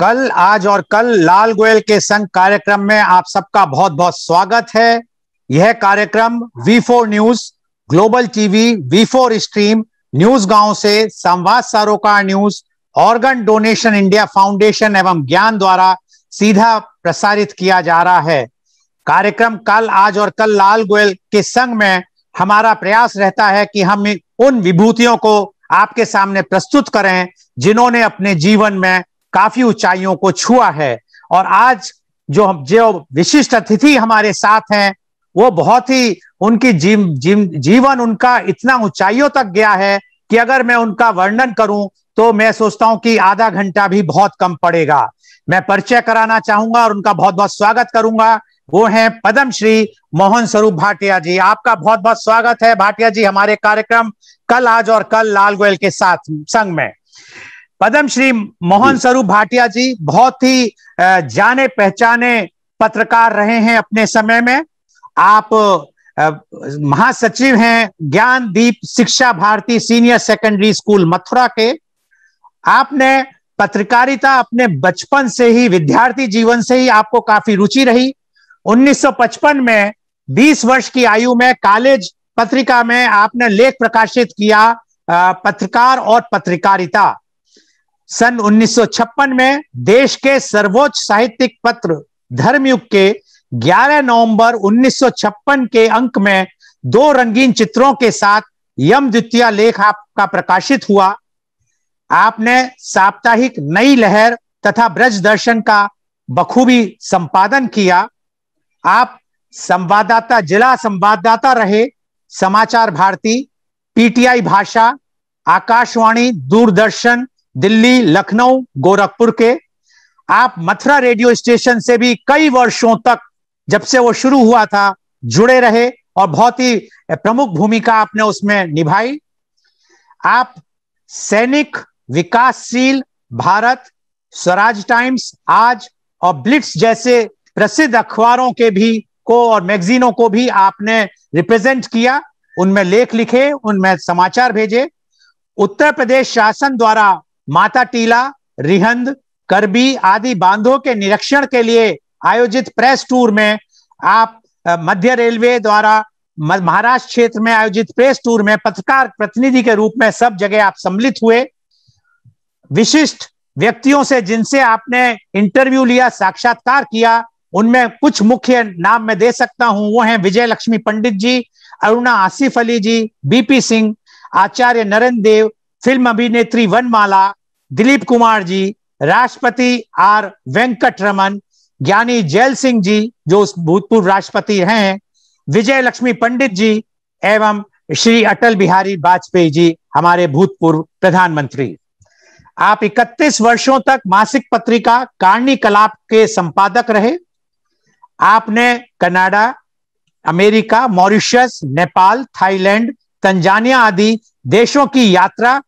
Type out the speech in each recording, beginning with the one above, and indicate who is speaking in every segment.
Speaker 1: कल आज और कल लाल गोयल के संग कार्यक्रम में आप सबका बहुत बहुत स्वागत है। यह कार्यक्रम V four news global TV V four stream news गाँव से संवाद सरोकार news organ donation India foundation एवं ज्ञान द्वारा सीधा प्रसारित किया जा रहा है। कार्यक्रम कल, आज और कल लाल गोयल के संग में हमारा प्रयास रहता है कि हम उन विभूतियों को आपके सामने प्रस्तुत करें जिन्होंने अपने जीवन में काफ़ी ऊंचाइयों को छुआ है। और आज जो जो विशिष्ट अतिथि हमारे साथ हैं वो बहुत ही उनकी जीव, जीव, जीवन उनका इतना ऊंचाइयों तक गया है कि अगर मैं उनका वर्णन करूँ तो मैं सोचता हूँ कि आधा घंटा भी बहुत कम पड़ेगा। मैं परिचय कराना चाहूँगा और उनका बहुत बहुत स्वागत करूँगा। वो हैं पद्म श्री मोहन स्वरूप भाटिया जी। आपका बहुत बहुत स्वागत है भाटिया जी हमारे कार्यक्रम कल आज और कल लाल गोयल के साथ संग में। पद्म श्री मोहन स्वरूप भाटिया जी बहुत ही जाने पहचाने पत्रकार रहे हैं अपने समय में। आप महासचिव हैं Gyan Deep Shiksha Bharti senior secondary school Mathura के। आपने पत्रकारिता अपने बचपन से ही विद्यार्थी जीवन से ही आपको काफ़ी रुचि रही। 1955 में 20 वर्ष की आयु में कॉलेज पत्रिका में आपने लेख प्रकाशित किया पत्रकार और पत्रकारिता। सन 1956 में देश के सर्वोच्च साहित्यिक पत्र धर्मयुग के 11 नवंबर 1956 के अंक में दो रंगीन चित्रों के साथ यम द्वितीय लेख आपका प्रकाशित हुआ। आपने साप्ताहिक नई लहर तथा ब्रज दर्शन का बखूबी संपादन किया। आप संवाददाता, जिला संवाददाता रहे, समाचार भारती, पीटीआई भाषा, आकाशवाणी, दूरदर्शन दिल्ली, लखनऊ, गोरखपुर के। आप मथुरा रेडियो स्टेशन से भी कई वर्षों तक जब से वो शुरू हुआ था, जुड़े रहे और बहुत ही प्रमुख भूमिका आपने उसमें निभाई। आप सैनिक विकासशील भारत, स्वराज टाइम्स, आज और ब्लिट्स जैसे प्रसिद्ध अखबारों के भी को और मैगजीनों को भी आपने रिप्रेजेंट किया। उनमें लेख लिखे, उनमें समाचार भेजे। उत्तर प्रदेश शासन द्वारा माता टीला, रिहंद, करबी आदि बांधों के निरीक्षण के लिए आयोजित प्रेस टूर में आप मध्य रेलवे द्वारा महाराष्ट्र क्षेत्र में आयोजित प्रेस टूर में पत्रकार प्रतिनिधि के रूप में सब जगह आप सम्मिलित हुए। विशिष्ट व्यक्तियों से जिनसे आपने इंटरव्यू लिया, साक्षात्कार किया, उनमें कुछ मुख्य नाम मैं दे सकता हूँ। वो हैं Vijay Lakshmi Pandit ji, Aruna Asif Ali ji B P Singh, Acharya Narendra Dev film अभिनेत्री वनमाला, दिलीप कुमार जी, राष्ट्रपति आर वेंकट रमन ज्ञानी जैल सिंह जी, जो भूतपूर्व राष्ट्रपति हैं विजय लक्ष्मी पंडित जी, एवं श्री अटल बिहारी वाजपेयी जी, हमारे भूतपूर्व प्रधानमंत्री। आप 31 वर्षों तक मासिक पत्रिका कारणी कलाप के संपादक रहे। आपने Canada, America, Mauritius, Nepal, Thailand, Tanzania आदि देशों की यात्रा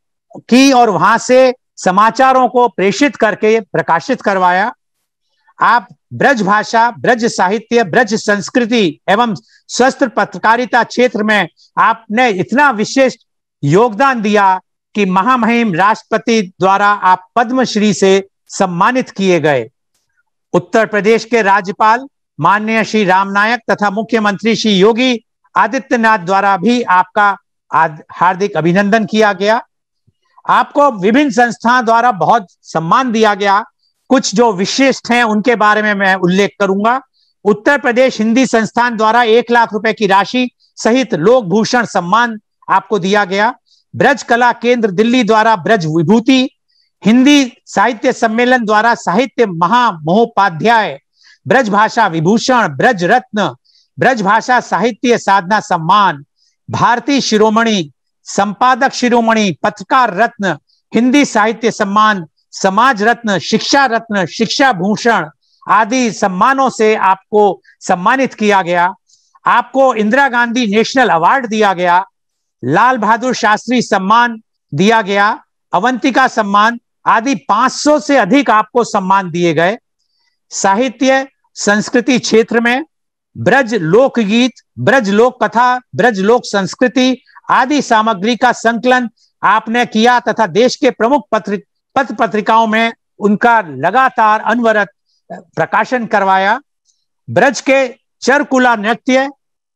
Speaker 1: की और वहाँ से समाचारों को प्रेषित करके प्रकाशित करवाया। आप ब्रज भाषा, ब्रज साहित्य, ब्रज संस्कृति एवं शस्त्र पत्रकारिता क्षेत्र में आपने इतना विशेष योगदान दिया कि महामहिम राष्ट्रपति द्वारा आप पद्मश्री से सम्मानित किए गए। उत्तर प्रदेश के राज्यपाल माननीय श्री राम नायक तथा मुख्यमंत्री श्री योगी आदित्यनाथ द्वारा भी आपका हार्दिक अभिनंदन किया गया। आपको विभिन्न संस्थाओं द्वारा बहुत सम्मान दिया गया। कुछ जो विशिष्ट हैं, उनके बारे में मैं उल्लेख करूँगा। उत्तर प्रदेश हिंदी संस्थान द्वारा एक लाख रुपए की राशि सहित लोक भूषण सम्मान आपको दिया गया। ब्रज कला केंद्र दिल्ली द्वारा ब्रज विभूति। हिंदी साहित्य सम्मेलन द्वारा साहित्य महामहोपाध्याय। ब्रज भाषा विभूषण, ब्रज रत्न, ब्रज भाषा साहित्य साधना सम्मान। भारतीय शिरोमणि संपादक शिरोमणि, पत्रकार रत्न, हिंदी साहित्य सम्मान, समाज रत्न, शिक्षा रत्न, शिक्षा भूषण आदि सम्मानों से आपको सम्मानित किया गया। आपको इंदिरा गांधी नेशनल अवार्ड दिया गया। लाल बहादुर शास्त्री सम्मान दिया गया। अवंतिका सम्मान आदि 500 से अधिक आपको सम्मान दिए गए। साहित्य, संस्कृति क्षेत्र में ब्रज लोकगीत, ब्रज लोक कथा, ब्रज लोक संस्कृति आदि सामग्री का संकलन आपने किया तथा देश के प्रमुख पत्र पत्र पत्रिकाओं में उनका लगातार अनवरत प्रकाशन करवाया। ब्रज के चरकुला नृत्य,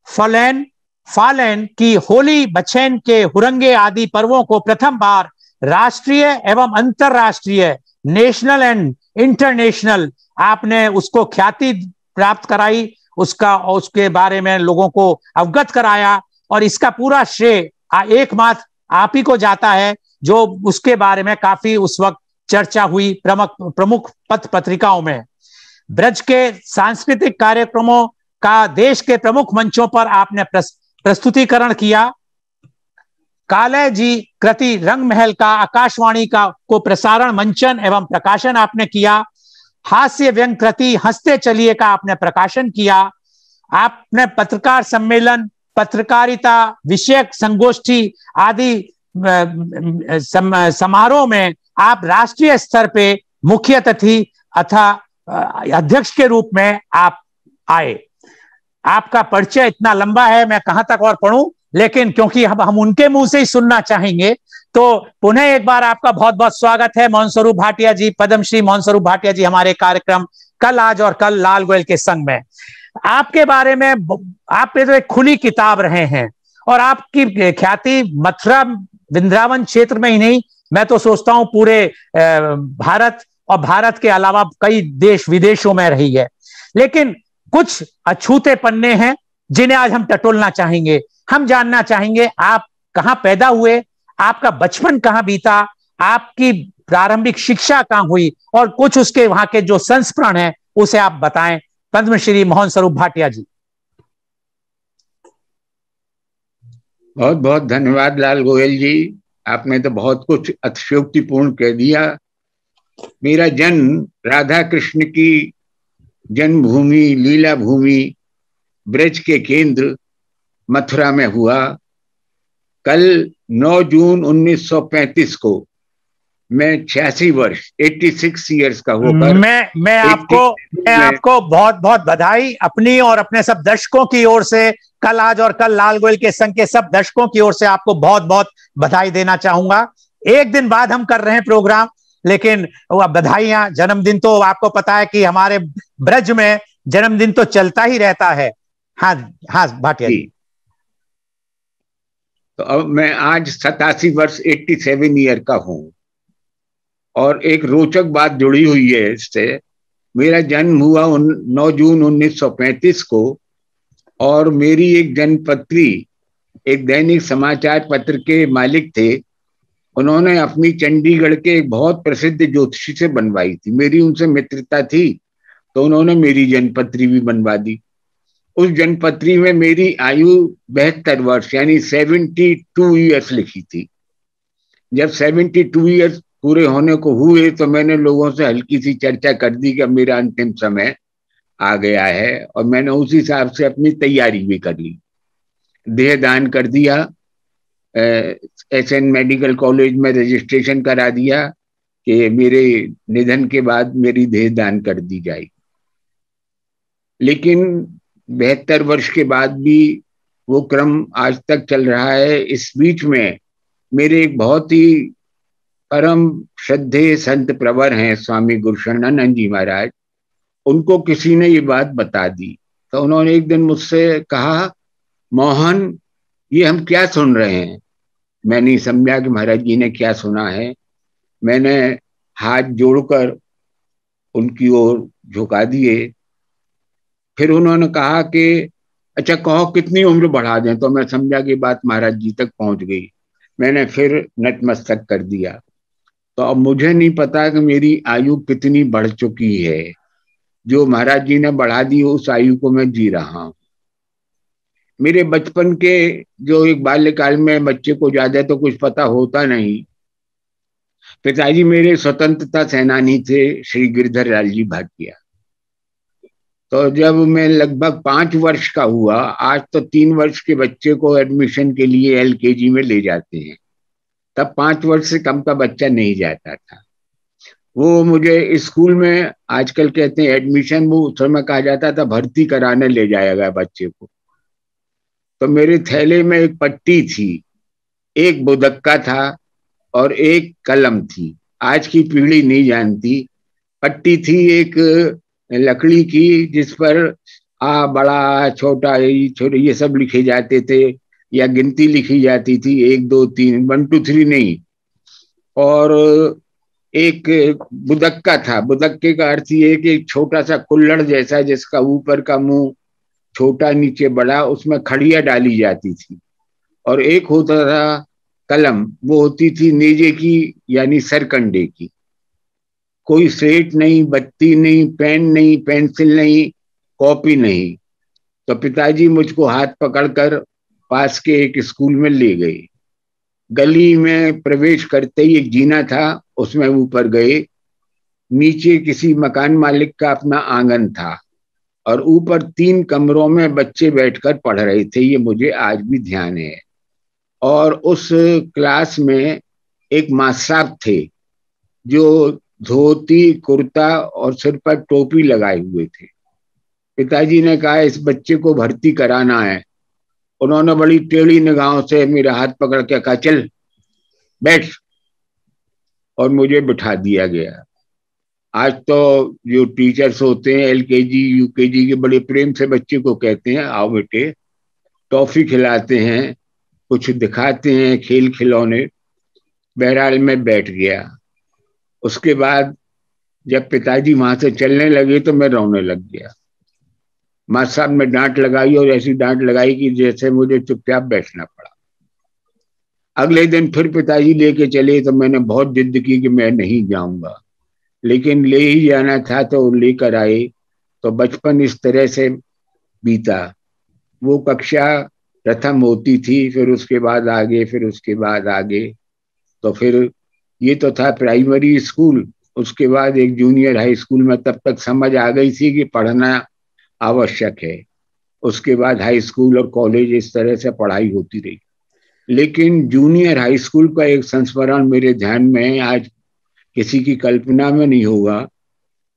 Speaker 1: फलैन, फालैन की होली, बछैन के हुरंगे आदि पर्वों को प्रथम बार राष्ट्रीय एवं अंतरराष्ट्रीय, नेशनल एंड इंटरनेशनल आपने उसको ख्याति प्राप्त कराई। उसका, उसके बारे में लोगों को अवगत कराया। और इसका पूरा श्रेय एकमात्र आप ही को जाता है, जो उसके बारे में काफ़ी उस वक्त चर्चा हुई प्रमुख प्रमुख पत्र पत्रिकाओं में। ब्रज के सांस्कृतिक कार्यक्रमों का देश के प्रमुख मंचों पर आपने प्रस्तुतिकरण किया। काले जी कृति रंग महल का, आकाशवाणी का, को प्रसारण मंचन एवं प्रकाशन आपने किया। हास्य व्यंग कृति हँसते चलिए का आपने प्रकाशन किया। आपने पत्रकार सम्मेलन पत्रकारिता, विषयक संगोष्ठी आदि समारोह में आप राष्ट्रीय स्तर पे मुख्य अतिथि अथा अध्यक्ष के रूप में आप आए। आपका परिचय इतना लंबा है, मैं कहाँ तक और पढ़ूं? लेकिन क्योंकि हम हम उनके मुँह से ही सुनना चाहेंगे तो पुनः एक बार आपका बहुत बहुत स्वागत है। मोहन स्वरूप भाटिया जी, पद्मश्री मोहन स्वरूप भाटिया जी, हमारे कार्यक्रम कल आज और कल लाल गोयल के संग में। आपके बारे में आप पे तो एक खुली किताब रहे हैं और आपकी ख्याति मथुरा वृंदावन क्षेत्र में ही नहीं, मैं तो सोचता हूँ पूरे भारत और भारत के अलावा कई देश विदेशों में रही है। लेकिन कुछ अछूते पन्ने हैं जिन्हें आज हम टटोलना चाहेंगे। हम जानना चाहेंगे आप कहाँ पैदा हुए, आपका बचपन कहाँ बीता, आपकी प्रारंभिक शिक्षा कहाँ हुई और कुछ उसके वहाँ के जो संस्मरण है, उसे आप बताएँ। पद्मश्री मोहन स्वरूप भाटिया जी।
Speaker 2: बहुत बहुत धन्यवाद लाल गोयल जी। आपने तो बहुत कुछ अतिशोक्तिपूर्ण कह दिया। मेरा जन्म राधा कृष्ण की जन्मभूमि लीला भूमि ब्रज के केंद्र मथुरा में हुआ। कल 9 जून 1935 को मैं छियासी वर्ष 86 इयर्स का होकर
Speaker 1: मैं मैं आपको मैं आपको बहुत बहुत बधाई अपनी और अपने सब दर्शकों की ओर से कल आज और कल लाल गोयल के संघ के सब दर्शकों की ओर से आपको बहुत बहुत बधाई देना चाहूँगा। एक दिन बाद हम कर रहे हैं प्रोग्राम लेकिन वह बधाइयाँ जन्मदिन तो आपको पता है कि हमारे ब्रज में जन्मदिन तो चलता ही रहता है। हाँ हाँ भाटिया जी।
Speaker 2: तो अब मैं आज सतासी वर्ष 87 ईयर का हूँ। और एक रोचक बात जुड़ी हुई है इससे। मेरा जन्म हुआ उन, 9 जून 1935 को और मेरी एक जनपत्री एक दैनिक समाचार पत्र के मालिक थे। उन्होंने अपनी चंडीगढ़ के एक बहुत प्रसिद्ध ज्योतिषी से बनवाई थी। मेरी उनसे मित्रता थी तो उन्होंने मेरी जनपत्री भी बनवा दी। उस जनपत्री में मेरी आयु बहत्तर वर्ष यानी सेवेंटी टू ईयर्स लिखी थी। जब सेवेंटी टू ईयर्स पूरे होने को हुए तो मैंने लोगों से हल्की सी चर्चा कर दी कि मेरा अंतिम समय आ गया है और मैंने उस हिसाब से अपनी तैयारी भी कर ली। देह दान कर दिया एस एन मेडिकल कॉलेज में रजिस्ट्रेशन करा दिया कि मेरे निधन के बाद मेरी देह दान कर दी जाएगी लेकिन बेहतर वर्ष के बाद भी वो क्रम आज तक चल रहा है। इस बीच में मेरे एक बहुत ही परम श्रद्धे संत प्रवर हैं स्वामी गुरुशरणानंद जी महाराज। उनको किसी ने ये बात बता दी। तो उन्होंने एक दिन मुझसे कहा, मोहन, ये हम क्या सुन रहे हैं? मैं नहीं समझा कि महाराज जी ने क्या सुना है। मैंने हाथ जोड़कर उनकी ओर झुका दिए। फिर उन्होंने कहा कि अच्छा कहो, कितनी उम्र बढ़ा दें? तो मैं समझा कि बात महाराज जी तक पहुँच गई। मैंने फिर नतमस्तक कर दिया। तो अब मुझे नहीं पता कि मेरी आयु कितनी बढ़ चुकी है। जो महाराज जी ने बढ़ा दी, उस आयु को मैं जी रहा हूँ। मेरे बचपन के जो एक बाल्यकाल में बच्चे को ज़्यादा तो कुछ पता होता नहीं। पिताजी मेरे स्वतंत्रता सेनानी थे, श्री गिरधर लाल जी भाटिया। तो जब मैं लगभग पाँच वर्ष का हुआ, आज तो तीन वर्ष के बच्चे को एडमिशन के लिए एलकेजी में ले जाते हैं। तब पाँच वर्ष से कम का बच्चा नहीं जाता था। वो मुझे स्कूल में आजकल कहते हैं, एडमिशन वो उस समय कहा जाता था, भर्ती कराने ले जाएगा बच्चे को। तो मेरे थैले में एक पट्टी थी, एक बुदक्का था और एक कलम थी। आज की पीढ़ी नहीं जानती। पट्टी थी एक लकड़ी की, जिस पर आ, बड़ा, छोटा छोटे, ये सब लिखे जाते थे। या गिनती लिखी जाती थी, एक, दो, तीन, वन, टू, थ्री नहीं। और एक बुदक्का था, बुदक्के का अर्थ ये कि एक छोटा सा कुल्लड़ जैसा, जिसका ऊपर का मुँह छोटा, नीचे बड़ा, उसमें खड़िया डाली जाती थी। और एक होता था कलम, वो होती थी नेजे की, यानी सरकंडे की। कोई सेट नहीं, बत्ती नहीं, पेन नहीं, पेंसिल नहीं, कॉपी नहीं। तो पिताजी मुझको हाथ पकड़कर पास के एक स्कूल में ले गए। गली में प्रवेश करते ही एक जीना था, उसमें ऊपर गए। नीचे किसी मकान मालिक का अपना आँगन था और ऊपर तीन कमरों में बच्चे बैठकर पढ़ रहे थे, ये मुझे आज भी ध्यान है। और उस क्लास में एक मास्टर थे, जो धोती, कुर्ता और सिर पर टोपी लगाए हुए थे। पिताजी ने कहा, इस बच्चे को भर्ती कराना है। उन्होंने बड़ी टेढ़ी निगाहों से मेरा हाथ पकड़ के कहा, चल, बैठ। और मुझे बिठा दिया गया। आज तो जो टीचर्स होते हैं एलकेजी यूकेजी के बड़े प्रेम से बच्चे को कहते हैं, आओ बेटे टॉफी खिलाते हैं, कुछ दिखाते हैं खेल खिलौने। बहरहाल में बैठ गया। उसके बाद जब पिताजी वहाँ से चलने लगे तो मैं रोने लग गया। माँ साहब ने डांट लगाई और ऐसी डांट लगाई कि जैसे मुझे चुपचाप बैठना पड़ा। अगले दिन फिर पिताजी लेके चले तो मैंने बहुत जिद की कि मैं नहीं जाऊँगा। लेकिन ले ही जाना था तो लेकर आए तो बचपन इस तरह से बीता। वो कक्षा प्रथम होती थी, फिर उसके बाद आगे, फिर उसके बाद आगे। तो फिर ये तो था प्राइमरी स्कूल उसके बाद एक जूनियर हाई स्कूल में तब तक समझ आ गई थी कि पढ़ना आवश्यक है। उसके बाद हाई स्कूल और कॉलेज इस तरह से पढ़ाई होती रही। लेकिन जूनियर हाई स्कूल का एक संस्मरण मेरे ध्यान में आज किसी की कल्पना में नहीं होगा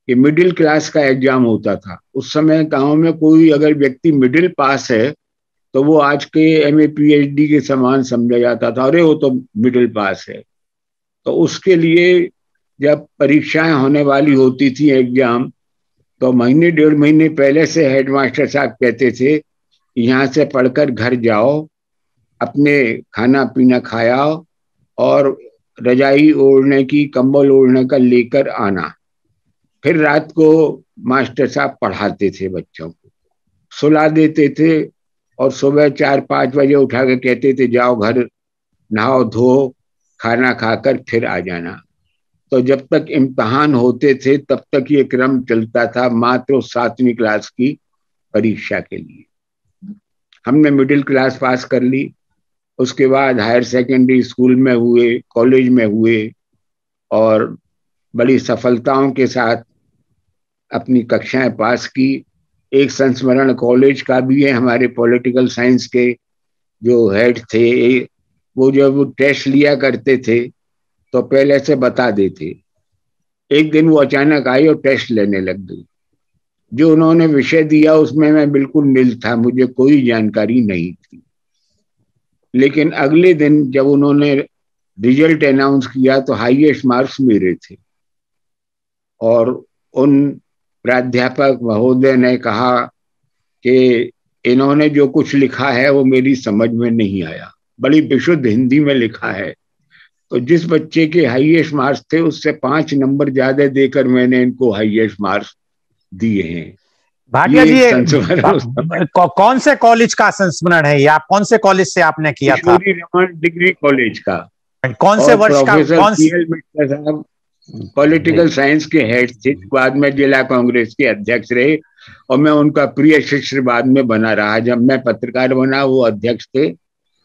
Speaker 2: कि मिडिल क्लास का एग्ज़ाम होता था। उस समय गाँव में कोई अगर व्यक्ति मिडिल पास है तो वो आज के एम ए पी के समान समझा जाता था, अरे, वो तो मिडिल पास है। तो उसके लिए जब परीक्षाएँ होने वाली होती थी एग्ज़ाम तो महीने, डेढ़ महीने पहले से हेडमास्टर साहब कहते थे, यहाँ से पढ़कर घर जाओ, अपने खाना पीना खायाओ और रजाई ओढ़ने की, कंबल ओढ़ने का लेकर आना। फिर रात को मास्टर साहब पढ़ाते थे बच्चों को। सुला देते थे और सुबह चार, पाँच बजे उठा के कहते थे, जाओ घर, नहाओ, धो, खाना खाकर फिर आ जाना। तो जब तक इम्तहान होते थे, तब तक ये क्रम चलता था मात्र सातवीं क्लास की परीक्षा के लिए। हमने मिडिल क्लास पास कर ली। उसके बाद हायर सेकेंडरी स्कूल में हुए कॉलेज में हुए और बड़ी सफलताओं के साथ अपनी कक्षाएँ पास की। एक संस्मरण कॉलेज का भी है, हमारे पॉलिटिकल साइंस के जो हेड थे, वो जब टेस्ट लिया करते थे तो पहले से बता देते। एक दिन वो अचानक आई और टेस्ट लेने लग गई। जो उन्होंने विषय दिया, उसमें मैं बिल्कुल निल था, मुझे कोई जानकारी नहीं थी। लेकिन अगले दिन जब उन्होंने रिज़ल्ट अनाउंस किया तो हाईएस्ट मार्क्स मेरे थे। और उन प्राध्यापक महोदय ने कहा कि इन्होंने जो कुछ लिखा है, वो मेरी समझ में नहीं आया। बड़ी विशुद्ध हिंदी में लिखा है। तो जिस बच्चे के हाईएस्ट मार्क्स थे उससे पाँच नंबर ज़्यादा देकर मैंने इनको हाईएस्ट मार्क्स दिए हैं।
Speaker 1: भाटिया जी कौन से कॉलेज का संस्मरण है? या कौन से कॉलेज से आपने किया था?
Speaker 2: रमन डिग्री कॉलेज का।
Speaker 1: कौन से वर्ष का कौन से
Speaker 2: पॉलिटिकल साइंस के हेड थे। बाद में जिला कांग्रेस के अध्यक्ष रहे और मैं उनका प्रिय शिष्य बाद में बना रहा। जब मैं पत्रकार बना वो अध्यक्ष थे।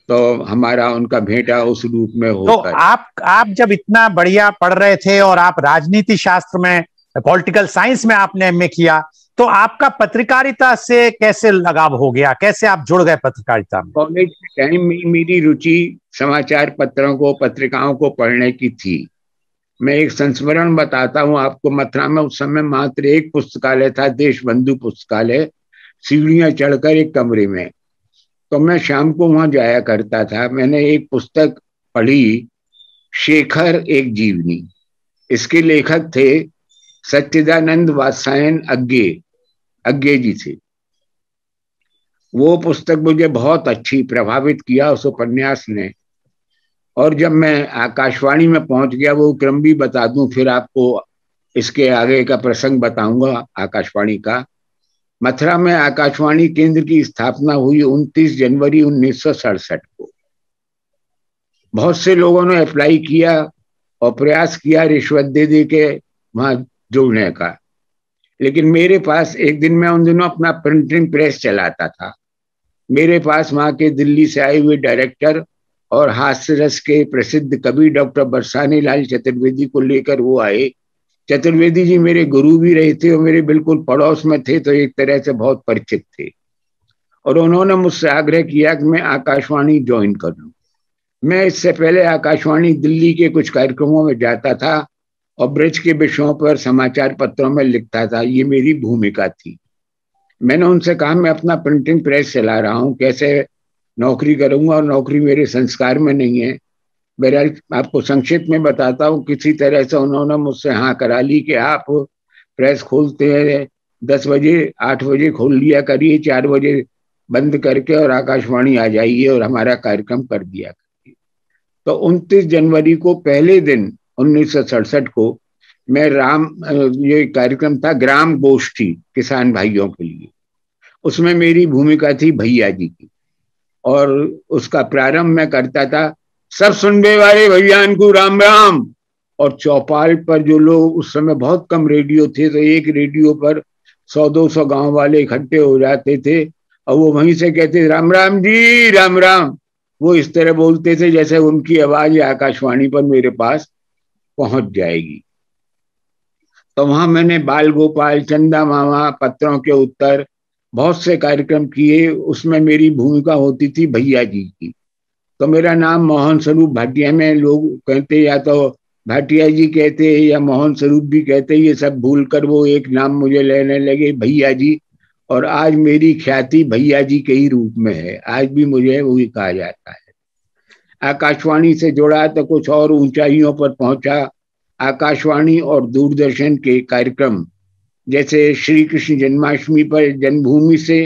Speaker 2: तो हमारा उनका भेंटा उस रूप में हो।
Speaker 1: तो आप आप जब इतना बढ़िया पढ़ रहे थे और आप राजनीति शास्त्र में पॉलिटिकल साइंस में आपने एमए किया तो आपका पत्रकारिता से कैसे लगाव हो गया? कैसे आप जुड़ गए पत्रकारिता में?
Speaker 2: कॉलेज के टाइम में मेरी रुचि समाचार पत्रों को पत्रिकाओं को पढ़ने की थी। मैं एक संस्मरण बताता हूँ आपको मथुरा में उस समय मात्र एक पुस्तकालय था देश बंधु पुस्तकालय सीढ़ियाँ चढ़कर एक कमरे में। तो मैं शाम को वहाँ जाया करता था। मैंने एक पुस्तक पढ़ी, शेखर एक जीवनी। इसके लेखक थे सच्चिदानंद वासायन अज्ञे अज्ञे जी थे। वो पुस्तक मुझे बहुत अच्छी, प्रभावित किया उस उपन्यास ने। और जब मैं आकाशवाणी में पहुँच गया, वो क्रम भी बता दूँ, फिर आपको इसके आगे का प्रसंग बताऊँगा आकाशवाणी का। मथुरा में आकाशवाणी केंद्र की स्थापना हुई 29 जनवरी उन्नीस सौ सड़सठ को। बहुत से लोगों ने अप्लाई किया और प्रयास किया रिश्वत दे दे के वहाँ जुड़ने का। लेकिन मेरे पास एक दिन मैं उन दिनों अपना प्रिंटिंग प्रेस चलाता था। मेरे पास वहाँ के दिल्ली से आए हुए डायरेक्टर और हास्य रस के प्रसिद्ध कवि डॉक्टर बरसानी लाल चतुर्वेदी को लेकर वो आए। चतुर्वेदी जी मेरे गुरु भी रहे थे और मेरे बिल्कुल पड़ोस में थे तो एक तरह से बहुत परिचित थे। और उन्होंने मुझसे आग्रह किया कि मैं आकाशवाणी ज्वाइन कर लूँ। मैं इससे पहले आकाशवाणी दिल्ली के कुछ कार्यक्रमों में जाता था और ब्रज के विषयों पर समाचार पत्रों में लिखता था। ये मेरी भूमिका थी। मैंने उनसे कहा, मैं अपना प्रिंटिंग प्रेस चला रहा हूँ। कैसे नौकरी करूँगा और नौकरी मेरे संस्कार में नहीं है। मेरा आपको संक्षिप्त में बताता हूँ, किसी तरह से उन्होंने मुझसे हाँ करा ली कि आप प्रेस खोलते हैं, दस बजे, आठ बजे खोल लिया करिए, चार बजे बंद करके और आकाशवाणी आ जाइए और हमारा कार्यक्रम कर दिया करिए। तो 29 जनवरी को पहले दिन, उन्नीस सौ सड़सठ को, मैं राम ये कार्यक्रम था, ग्राम गोष्ठी किसान भाइयों के लिए। उसमें मेरी भूमिका थी भैया जी की। और उसका प्रारंभ मैं करता था सब सुनने वाले भैया को राम राम। और चौपाल पर जो लोग उस समय बहुत कम रेडियो थे तो एक रेडियो पर सौ, दो सौ गाँव वाले इकट्ठे हो जाते थे। और वो वहीं से कहते, राम राम जी, राम राम। वो इस तरह बोलते थे जैसे उनकी आवाज़ आकाशवाणी पर मेरे पास पहुँच जाएगी। तो वहाँ मैंने बाल गोपाल, चंदा मामा, पत्रों के उत्तर, बहुत से कार्यक्रम किए। उसमें मेरी भूमिका होती थी भैया जी की। तो मेरा नाम मोहन स्वरूप भाटिया में लोग कहते या तो भाटिया जी कहते या मोहन स्वरूप भी कहते ये सब भूल कर वो एक नाम मुझे लेने लगे, भैया जी। और आज मेरी ख्याति भैया जी के ही रूप में है। आज भी मुझे वही कहा जाता है। आकाशवाणी से जुड़ा तो कुछ और ऊंचाइयों पर पहुँचा। आकाशवाणी और दूरदर्शन के कार्यक्रम, जैसे श्री कृष्ण जन्माष्टमी पर जन्मभूमि से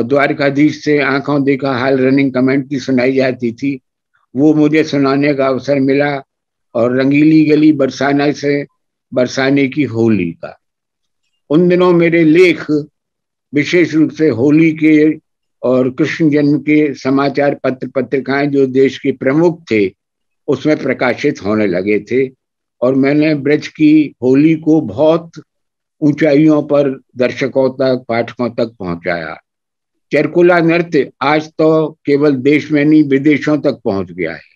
Speaker 2: और द्वारकाधीश से आँखों देखा हाल रनिंग कमेंट्री सुनाई जाती थी। वो मुझे सुनाने का अवसर मिला और रंगीली गली बरसाना से बरसाने की होली का। उन दिनों मेरे लेख विशेष रूप से होली के और कृष्ण जन्म के समाचार पत्र पत्रिकाएँ जो देश के प्रमुख थे, उसमें प्रकाशित होने लगे थे और मैंने ब्रज की होली को बहुत ऊंचाइयों पर दर्शकों तक, पाठकों तक पहुँचाया। चरकुला नृत्य आज तो केवल देश में नहीं विदेशों तक पहुँच गया है।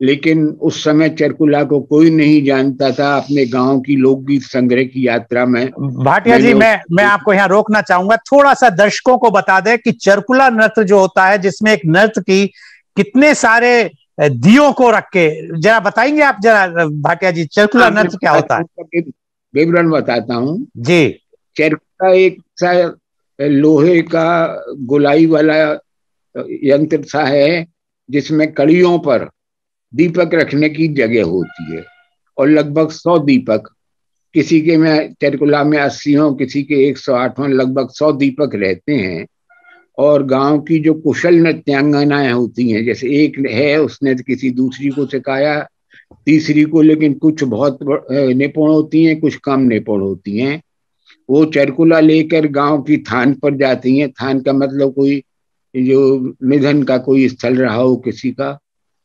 Speaker 2: लेकिन उस समय चरकुला को कोई नहीं जानता था अपने गाँव की लोकगीत संग्रह की यात्रा में।
Speaker 1: भाटिया जी मैं मैं आपको यहाँ रोकना चाहूँगा। थोड़ा सा दर्शकों को बता दें कि चरकुला नृत्य जो होता है जिसमें एक नृत्य की कितने सारे दियो को रख के जरा बताएँगे आप जरा भाटिया जी चरकुला नृत्य क्या होता है?
Speaker 2: विवरण बताता हूँ।
Speaker 1: जी।
Speaker 2: चरकुला एक लोहे का गोलाई वाला यंत्र सा है, जिसमें कड़ियों पर दीपक रखने की जगह होती है। और लगभग सौ दीपक, किसी के में चरकुला में अस्सी हो, किसी के एक सौ आठ हो, लगभग सौ दीपक रहते हैं। और गाँव की जो कुशल नृत्यांगनाएँ होती हैं, जैसे एक है, उसने किसी दूसरी को सिखाया, तीसरी को लेकिन कुछ बहुत निपुण होती हैं, कुछ कम निपुण होती हैं। वो चरकुला लेकर गाँव की थान पर जाती हैं। थान का मतलब कोई जो निधन का कोई स्थल रहा हो किसी का,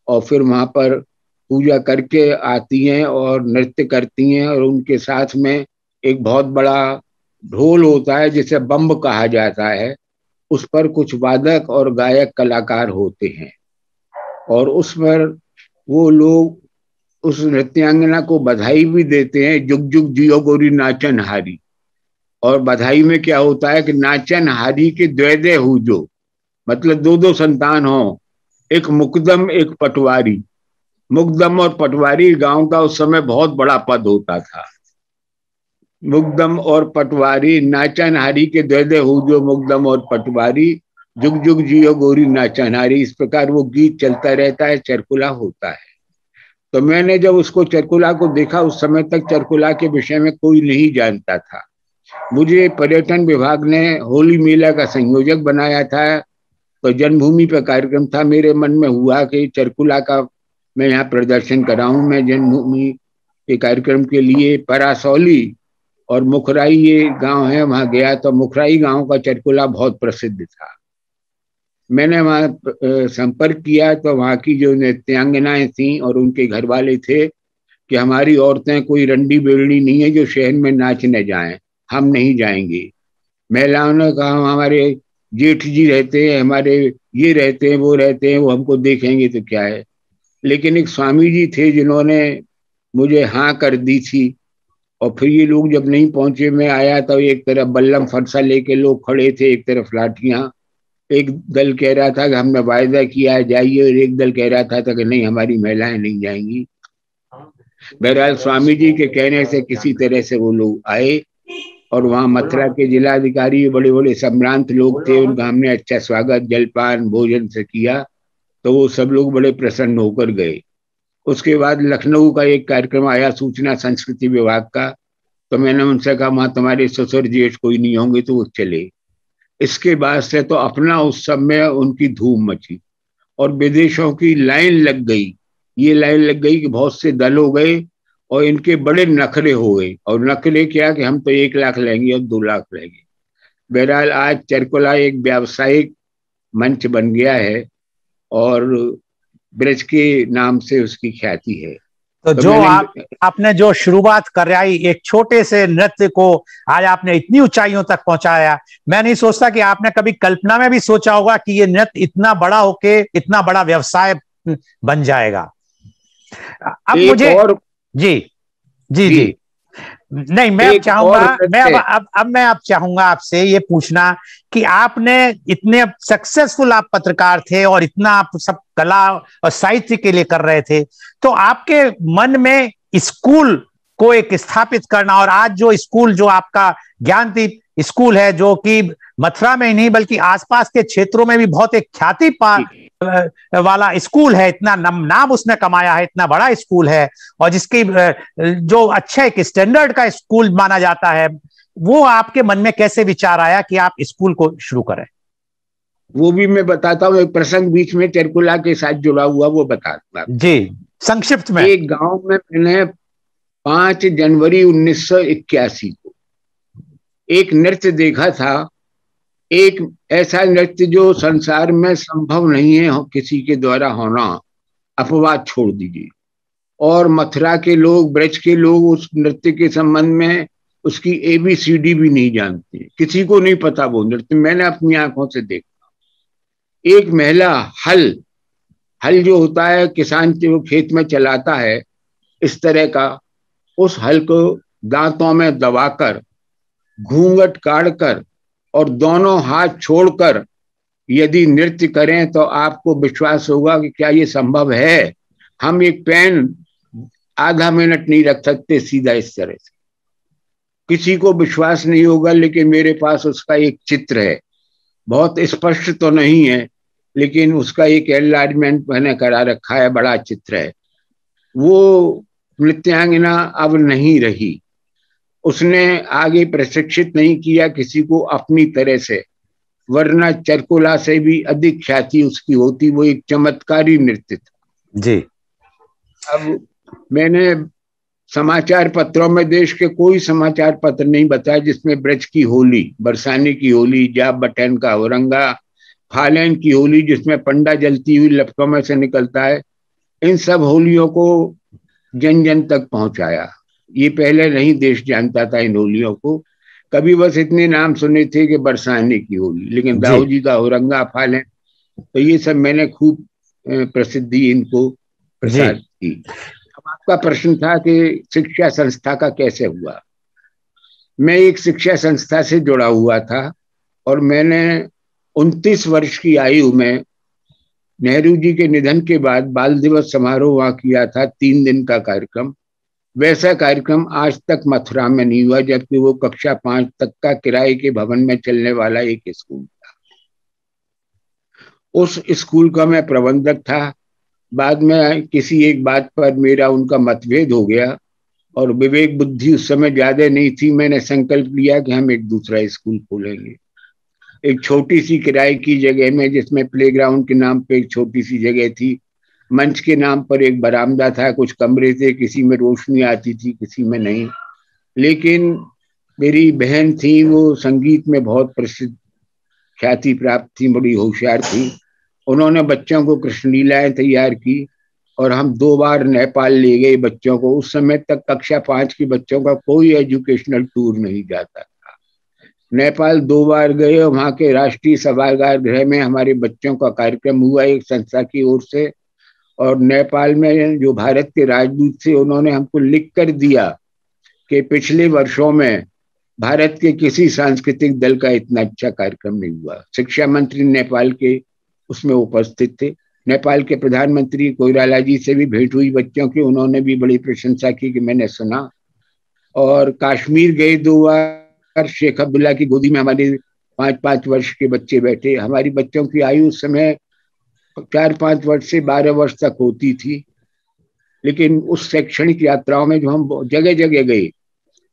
Speaker 2: और फिर वहाँ पर पूजा करके आती हैं और नृत्य करती हैं और उनके साथ में एक बहुत बड़ा ढोल होता है, जिसे बम्ब कहा जाता है। उस पर कुछ वादक और गायक कलाकार होते हैं। और उस पर वो लोग उस नृत्यांगना को बधाई भी देते हैं, जुग जुग जियो गोरी नाचन हारी। और बधाई में क्या होता है कि नाचन हारी के द्वैदे हो जो। मतलब दो दो संतान हो। एक मुकदम, एक पटवारी। मुकदम और पटवारी गाँव का उस समय बहुत बड़ा पद होता था। मुकदम और पटवारी, नाचन हारी के द्वैदे हो जो। मुकदम और पटवारी जुग जुग जियो गोरी नाचन हारी। इस प्रकार वो गीत चलता रहता है, चरकुला होता है। तो मैंने जब उसको चरकुला को देखा, उस समय तक चरकुला के विषय में कोई नहीं जानता था। मुझे पर्यटन विभाग ने होली मेला का संयोजक बनाया था। तो जन्मभूमि पर कार्यक्रम था। मेरे मन में हुआ कि चरकुला का मैं यहाँ प्रदर्शन कराऊं। मैं जन्मभूमि के कार्यक्रम के लिए परासौली और मुखराई ये गाँव है, वहाँ गया तो मुखराई गाँव का चरकुला बहुत प्रसिद्ध था। मैंने वहाँ संपर्क किया तो वहाँ की जो नृत्यांगनाएँ थी और उनके घर वाले थे कि हमारी औरतें कोई रंडी बेड़नी नहीं है जो शहर में नाचने जाएँ। हम नहीं जाएँगे। महिलाओं ने कहा हमारे जेठ जी रहते हैं हमारे ये रहते हैं वो रहते हैं वो हमको देखेंगे तो क्या है। लेकिन एक स्वामी जी थे जिन्होंने मुझे हाँ कर दी थी। और फिर ये लोग जब नहीं पहुँचे मैं आया तो एक तरफ़ बल्लम फरसा लेके लोग खड़े थे एक तरफ़ लाठियाँ। एक दल कह रहा था कि हमने वायदा किया है जाइए। और एक दल कह रहा था, था कि नहीं हमारी महिलाएँ नहीं जाएँगी। बहरहाल स्वामी जी के कहने से किसी तरह से वो लोग आए। और वहाँ मथुरा के जिलाधिकारी बड़े बड़े सम्रांत लोग थे उनका हमने अच्छा स्वागत जलपान भोजन से किया। तो वो सब लोग बड़े प्रसन्न होकर गए। उसके बाद लखनऊ का एक कार्यक्रम आया सूचना संस्कृति विभाग का। तो मैंने उनसे कहा वहाँ तुम्हारे ससुर जेठ कोई नहीं होंगे तो वो चले। इसके बाद से तो अपना उस समय उनकी धूम मची और विदेशों की लाइन लग गई। ये लाइन लग गई कि बहुत से दल हो गए और इनके बड़े नखरे हो गए। और नखरे क्या कि हम तो एक लाख लेंगे और दो लाख लेंगे। बहरहाल आज चरकोला एक व्यावसायिक मंच बन गया है और ब्रज के नाम से उसकी ख्याति है।
Speaker 1: तो, तो जो आप आपने जो शुरुआत कराई एक छोटे से नृत्य को आज आपने इतनी ऊंचाइयों तक पहुँचाया मैं नहीं सोचता कि आपने कभी कल्पना में भी सोचा होगा कि ये नृत्य इतना बड़ा होके इतना बड़ा व्यवसाय बन जाएगा। अब मुझे और जी जी जी, जी। नहीं मैं चाहूँगा मैं अब अब अब मैं अब चाहूँगा आपसे ये पूछना कि आपने इतने सक्सेसफुल आप पत्रकार थे और इतना आप सब कला और साहित्य के लिए कर रहे थे तो आपके मन में स्कूल को एक स्थापित करना और आज जो स्कूल जो आपका ज्ञानदीप स्कूल है जो कि मथुरा में ही नहीं बल्कि आसपास के क्षेत्रों में भी बहुत एक ख्याति पा वाला स्कूल है इतना नम, नाम उसने कमाया है इतना बड़ा स्कूल है और जिसकी जो अच्छा एक स्टैंडर्ड का स्कूल माना जाता है वो आपके मन में कैसे विचार आया कि आप स्कूल को शुरू करें?
Speaker 2: वो भी मैं बताता हूँ एक प्रसंग बीच में चरकुला के साथ जुड़ा हुआ वो बताता
Speaker 1: जी संक्षिप्त में।
Speaker 2: एक गाँव में मैंने पाँच जनवरी उन्नीस सौ इक्यासी को एक नृत्य देखा था एक ऐसा नृत्य जो संसार में संभव नहीं है किसी के द्वारा होना, अपवाद छोड़ दीजिए। और मथुरा के लोग, ब्रज के लोग उस नृत्य के संबंध में उसकी ए बी सी डी भी नहीं जानते। किसी को नहीं पता वो नृत्य। मैंने अपनी आँखों से देखा। एक महिला, हल। हल जो होता है, किसान जो खेत में चलाता है, इस तरह का, उस हल को दांतों में दबाकर, घूंघट काटकर और दोनों हाथ छोड़कर यदि नृत्य करें तो आपको विश्वास होगा कि क्या ये संभव है। हम एक पेन आधा मिनट नहीं रख सकते सीधा इस तरह से। किसी को विश्वास नहीं होगा, लेकिन मेरे पास उसका एक चित्र है। बहुत स्पष्ट तो नहीं है, लेकिन उसका एक एनलार्जमेंट मैंने करा रखा है, बड़ा चित्र है। वो नृत्यांगना अब नहीं रही। उसने आगे प्रशिक्षित नहीं किया किसी को अपनी तरह से वरना चरकुला से भी अधिक ख्याति उसकी होती वो एक चमत्कारी नृत्य था।
Speaker 1: जी।
Speaker 2: अब मैंने समाचार पत्रों में देश के कोई समाचार पत्र नहीं बताया जिसमें ब्रज की होली बरसाने की होली जाब बटैन का औरंगा फालैन की होली जिसमें पंडा जलती हुई लपकों में से निकलता है इन सब होलियों को जन जन तक पहुँचाया। ये पहले नहीं देश जानता था इन होलियों को। कभी बस इतने नाम सुने थे कि बरसाने की होली लेकिन दाऊ जी का औरंगा फाल है तो ये सब मैंने खूब प्रसिद्धि इनको प्रसाद की। अब आपका प्रश्न था कि शिक्षा संस्था का कैसे हुआ? मैं एक शिक्षा संस्था से जुड़ा हुआ था और मैंने 29 वर्ष की आयु में नेहरू जी के निधन के बाद बाल दिवस समारोह वहाँ किया था तीन दिन का कार्यक्रम। वैसा कार्यक्रम आज तक मथुरा में नहीं हुआ, जबकि वो कक्षा पाँच तक का किराए के भवन में चलने वाला एक स्कूल था। उस स्कूल का मैं प्रबंधक था। बाद में किसी एक बात पर मेरा उनका मतभेद हो गया और विवेक बुद्धि उस समय ज़्यादा नहीं थी। मैंने संकल्प लिया कि हम एक दूसरा स्कूल खोलेंगे। एक छोटी सी किराए की जगह में, जिसमें प्लेग्राउंड के नाम पे एक छोटी सी जगह थी मंच के नाम पर एक बरामदा था, कुछ कमरे थे, किसी में रोशनी आती थी, किसी में नहीं। लेकिन मेरी बहन थी, वो संगीत में बहुत प्रसिद्ध, ख्याति प्राप्त थी, बड़ी होशियार थी। उन्होंने बच्चों को कृष्णलीलाएँ तैयार की और हम दो बार नेपाल ले गए बच्चों को। उस समय तक कक्षा पाँच के बच्चों का कोई एजुकेशनल टूर नहीं जाता था। नेपाल दो बार गए और वहाँ के राष्ट्रीय सभागार गृह में हमारे बच्चों का कार्यक्रम हुआ, एक संस्था की ओर से। और नेपाल में जो भारत के राजदूत थे, उन्होंने हमको लिख कर दिया कि पिछले वर्षों में भारत के किसी सांस्कृतिक दल का इतना अच्छा कार्यक्रम नहीं हुआ। शिक्षा मंत्री नेपाल के उसमें उपस्थित थे। नेपाल के प्रधानमंत्री कोयराला जी से भी भेंट हुई बच्चों की, उन्होंने भी बड़ी प्रशंसा की कि मैंने सुना। और कश्मीर गए दो बार, शेख अब्दुल्ला की गोदी में हमारे पाँच पाँच वर्ष के बच्चे बैठे। हमारी बच्चों की आयु उस समय चार पाँच वर्ष से बारह वर्ष तक होती थी। लेकिन उस शैक्षणिक यात्राओं में जो हम जगह जगह गए,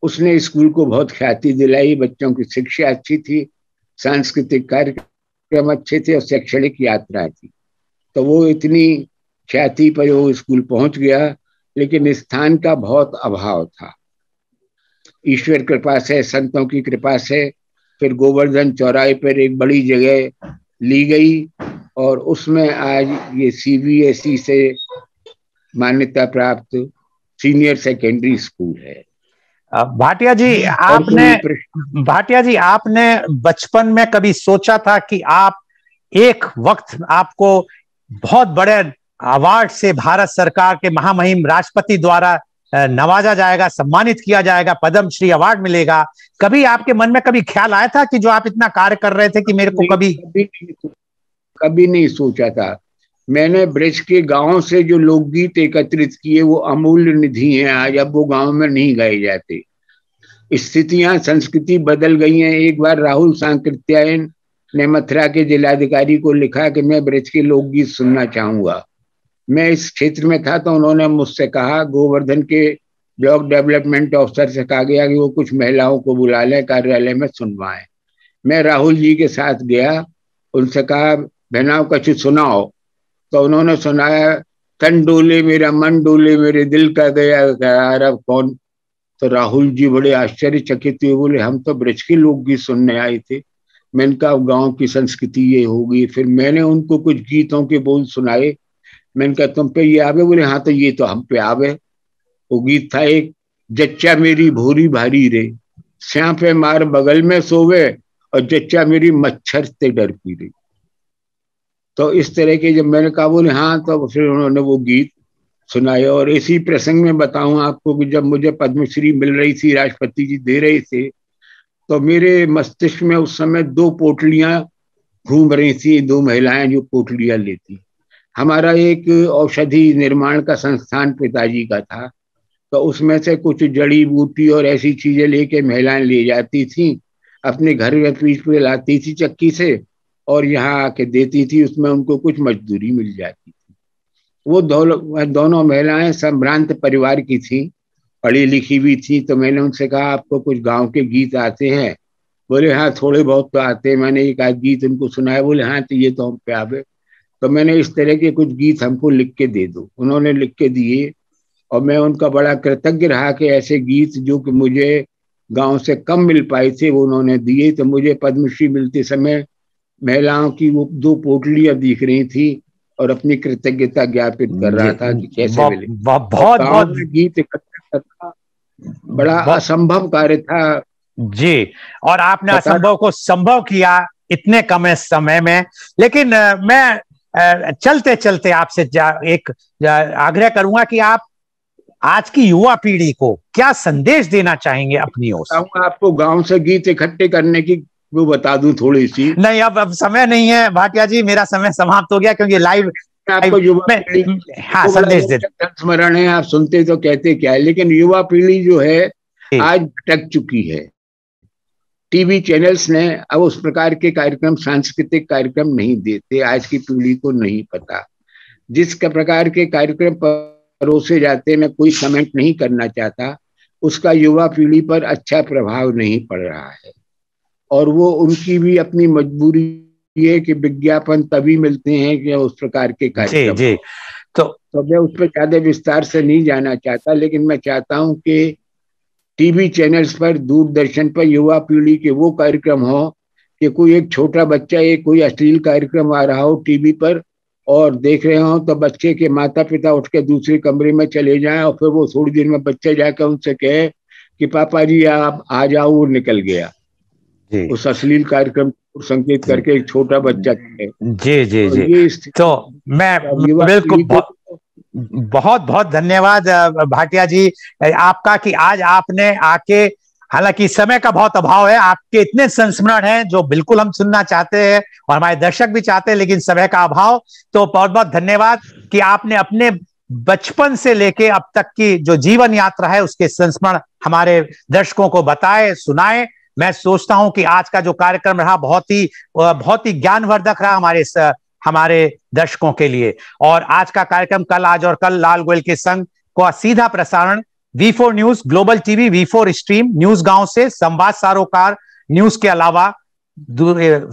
Speaker 2: उसने स्कूल को बहुत ख्याति दिलाई, बच्चों की शिक्षा अच्छी थी, सांस्कृतिक कार्यक्रम अच्छे थे और शैक्षणिक यात्रा थी। तो वो इतनी ख्याति पर वो स्कूल पहुँच गया, लेकिन स्थान का बहुत अभाव था। ईश्वर कृपा से, संतों की कृपा से फिर गोवर्धन चौराहे पर एक बड़ी जगह ली गई और उसमें आज ये सीबीएसई e से मान्यता प्राप्त सीनियर सेकेंडरी स्कूल है।
Speaker 1: भाटिया जी आपने भाटिया जी आपने बचपन में कभी सोचा था कि आप एक वक्त आपको बहुत बड़े अवार्ड से भारत सरकार के महामहिम राष्ट्रपति द्वारा नवाजा जाएगा सम्मानित किया जाएगा पद्म श्री अवार्ड मिलेगा? कभी आपके मन में कभी ख्याल आया था कि जो आप इतना कार्य कर रहे थे कि मेरे को कभी
Speaker 2: कभी नहीं सोचा था। मैंने ब्रज के गाँव से जो लोकगीत एकत्रित किए, वो अमूल्य निधि हैं। आज अब वो गाँव में नहीं गाए जाते। स्थितियाँ, संस्कृति बदल गई हैं। एक बार राहुल सांकृत्यायन ने मथुरा के जिलाधिकारी को लिखा कि मैं ब्रज के लोकगीत सुनना चाहूँगा। मैं इस क्षेत्र में था तो उन्होंने मुझसे कहा, गोवर्धन के ब्लॉक डेवलपमेंट ऑफिसर से कहा गया कि वो कुछ महिलाओं को बुला लें, कार्यालय में सुनवाएँ। मैं राहुल जी के साथ गया। उनसे कहा बहनाओं कछु सुनाओ। तो उन्होंने सुनाया तन डोले मेरा, मन डोले मेरे, दिल का गया अरब कौन? तो राहुल जी बड़े आश्चर्यचकित हुए, बोले, हम तो ब्रज के लोग गीत सुनने आए थे। मैंने कहा गाँव की संस्कृति ये होगी। फिर मैंने उनको कुछ गीतों के बोल सुनाए। मैंने कहा, तुम पे ये आवे? बोले हाँ तो ये तो हम पे आवे। वो गीत था एक, जच्चा मेरी भूरी भारी रे श्यापे मार बगल में सोवे, और जच्चा मेरी मच्छर से डर पी रही तो इस तरह के जब मैंने कहा, बोले हाँ तो फिर उन्होंने वो गीत सुनाए और इसी प्रसंग में बताऊँ आपको कि जब मुझे पद्मश्री मिल रही थी, राष्ट्रपति जी दे रहे थे तो मेरे मस्तिष्क में उस समय दो पोटलियाँ घूम रही थी, दो महिलाएँ जो पोटलियाँ लेती। हमारा एक औषधि निर्माण का संस्थान पिताजी का था तो उसमें से कुछ जड़ी बूटी और ऐसी चीज़ें लेके महिलाएँ ले जाती थी, अपने घर में पीछ लाती थी चक्की से और यहाँ आके देती थी, उसमें उनको कुछ मजदूरी मिल जाती थी। वो दोनों महिलाएँ संभ्रांत परिवार की थी, पढ़ी लिखी भी थी तो मैंने उनसे कहा, आपको कुछ गाँव के गीत आते हैं? बोले हाँ थोड़े बहुत तो आते हैं। मैंने एक आध गीत उनको सुनाया, बोले हाँ तो ये तो हम पे आवे। तो मैंने इस तरह के कुछ गीत हमको लिख के दे दो। उन्होंने लिख के दिए, और मैं उनका बड़ा कृतज्ञ रहा कि ऐसे गीत जो कि मुझे गाँव से कम मिल पाए थे, वो उन्होंने दिए। तो मुझे पद्मश्री मिलते समय महिलाओं की वो दो पोटलियाँ दिख रही थी और अपनी कृतज्ञता ज्ञापित कर रहा था कि कैसे मिले
Speaker 1: बहुत बहुत
Speaker 2: गीत इकट्ठा करना बड़ा असंभव कार्य था।
Speaker 1: जी और आपने असंभव को संभव किया इतने कम समय में। लेकिन मैं चलते चलते आपसे एक आग्रह करूँगा कि आप आज की युवा पीढ़ी को क्या संदेश देना चाहेंगे अपनी ओर
Speaker 2: से? आपको गाँव से गीत इकट्ठे करने की वो बता दूँ थोड़ी सी।
Speaker 1: नहीं अब अब समय नहीं है। भाटिया जी मेरा समय समाप्त हो गया क्योंकि लाइव
Speaker 2: आपको युवा पीढ़ी हाँ संदेश स्मरण है आप सुनते तो कहते क्या है लेकिन युवा पीढ़ी जो है आज भटक चुकी है। टीवी चैनल्स ने अब उस प्रकार के कार्यक्रम सांस्कृतिक कार्यक्रम नहीं देते आज की पीढ़ी को नहीं पता। जिस प्रकार के कार्यक्रम परोसे जाते मैं कोई कमेंट नहीं करना चाहता उसका युवा पीढ़ी पर अच्छा प्रभाव नहीं पड़ रहा है। और वो उनकी भी अपनी मजबूरी है कि विज्ञापन तभी मिलते हैं कि उस प्रकार के कार्यक्रम जी, जी। तो तो मैं उस पर ज़्यादा विस्तार से नहीं जाना चाहता लेकिन मैं चाहता हूँ कि टीवी चैनल्स पर दूरदर्शन पर युवा पीढ़ी के वो कार्यक्रम हो कि कोई एक छोटा बच्चा एक कोई अश्लील कार्यक्रम आ रहा हो टीवी पर और देख रहे हो तो बच्चे के माता पिता उठ के दूसरे कमरे में चले जाएँ और फिर वो थोड़ी देर में बच्चे जाकर उनसे कहे कि पापा जी आप आ जाओ वो निकल गया। उस अश्लील कार्यक्रम संकेत करके एक छोटा बच्चा
Speaker 1: जी जी तो जी। तो मैं बिल्कुल बहुत बहुत धन्यवाद भाटिया जी। आपका कि आज आपने आके हालाँकि समय का बहुत अभाव है आपके इतने संस्मरण हैं जो बिल्कुल हम सुनना चाहते हैं और हमारे दर्शक भी चाहते हैं लेकिन समय का अभाव। तो बहुत बहुत धन्यवाद कि आपने अपने बचपन से लेके अब तक की जो जीवन यात्रा है उसके संस्मरण हमारे दर्शकों को बताए सुनाए। मैं सोचता हूँ कि आज का जो कार्यक्रम रहा बहुत ही बहुत ही ज्ञानवर्धक रहा हमारे हमारे दर्शकों के लिए। और आज का कार्यक्रम कल, आज और कल लाल गोयल के संग को सीधा प्रसारण V four news global TV V four stream news गाँव से संवाद सारोकार न्यूज़ के अलावा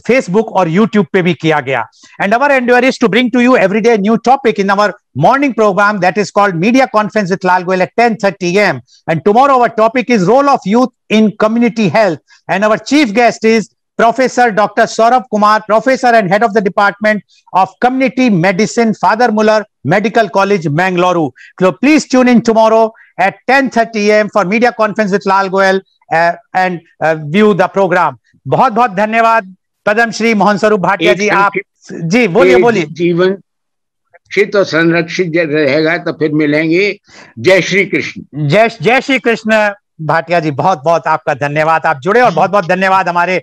Speaker 1: फेसबुक और यूट्यूब पे भी किया गया and our endeavour is to bring to you every new topic in our morning programme that is called media conference with Lal Goyal at ten thirty AM and tomorrow our topic is role of youth in community health and our chief guest is Professor Dr. Saurabh Kumar, Professor and Head of the Department of Community Medicine, Father Muller Medical College, Mangalore. So please tune in tomorrow at 10:30 a.m. for media conference with Lal Goel uh, and uh, view the program. बहुत बहुत धन्यवाद। पदम श्री मोहन स्वरूप भाटिया जी आप जी बोलिए बोलिए।
Speaker 2: जीवन सुरक्षित और संरक्षित रहेगा तो फिर मिलेंगे। जय श्री कृष्ण।
Speaker 1: जय जय श्री कृष्ण भाटिया जी बहुत बहुत आपका धन्यवाद। आप जुड़े और बहुत बहुत धन्यवाद हमारे